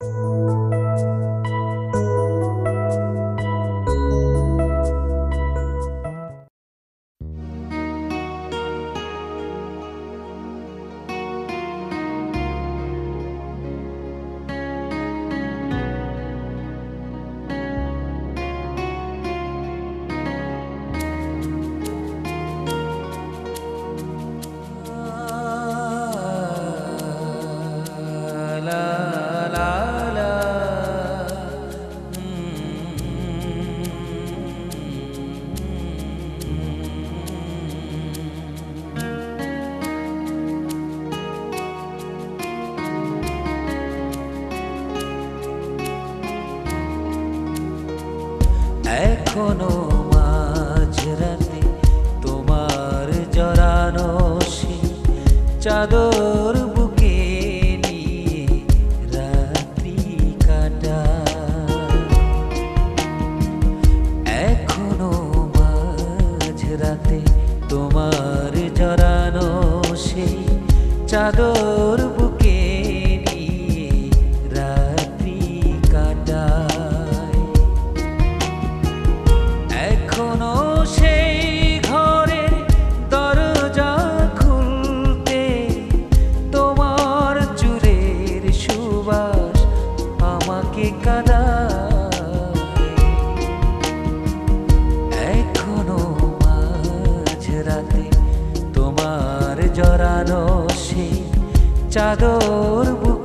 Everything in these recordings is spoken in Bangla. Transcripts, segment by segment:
you এখনও মাঝরাতে তোমার জড়ানো সেই চাদর বুকে নিয়ে রাত্রি কাটা এখনও মাঝরাতে তোমার জড়ানো সেই চাদর মাঝরাতে তোমার জড়ানো সেই চাদর বুকে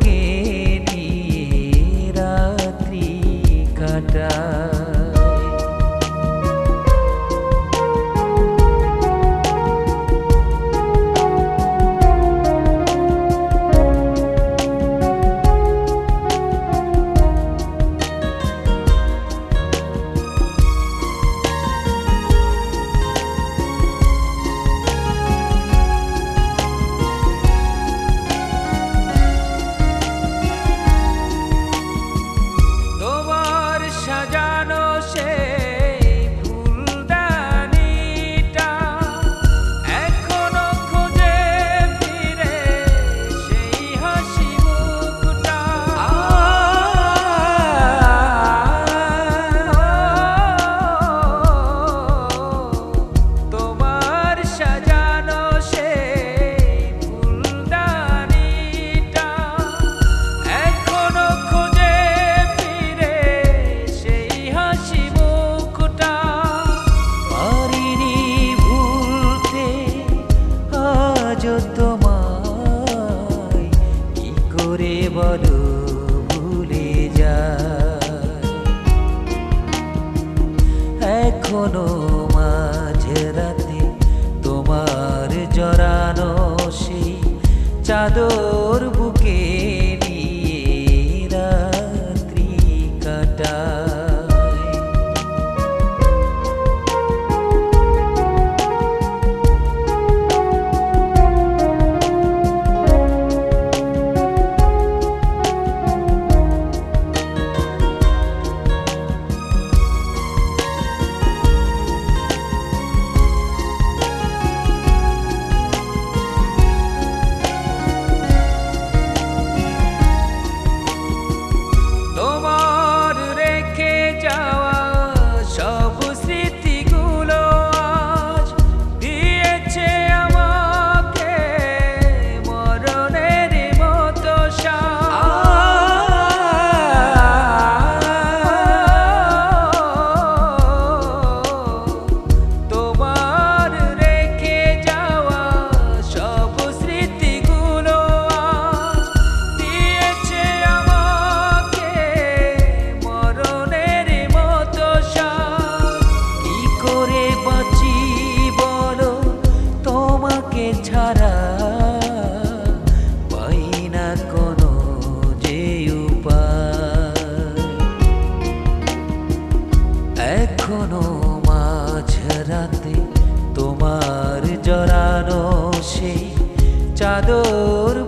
এখনও মাঝে রাতে তোমার জরানো সেই চাদর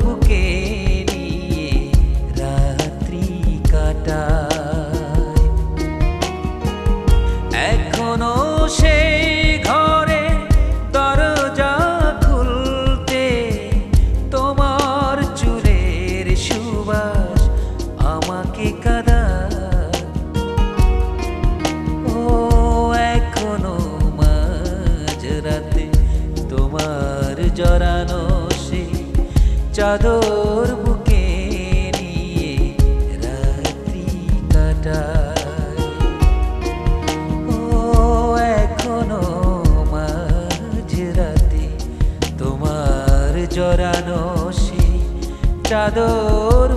বুকে নিয়ে রাত্রি কাটায়। এখনও সেই চাদর বুকে নিয়ে রাত্রি কাটায়। ও এখনও মাঝরাতে তোমার জড়ানো সে চাদর